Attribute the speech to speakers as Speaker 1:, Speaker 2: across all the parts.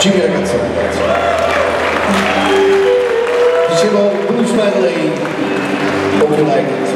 Speaker 1: Dziękuję bardzo. Dzisiaj Blues Medley. Hope you like it.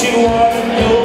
Speaker 1: what you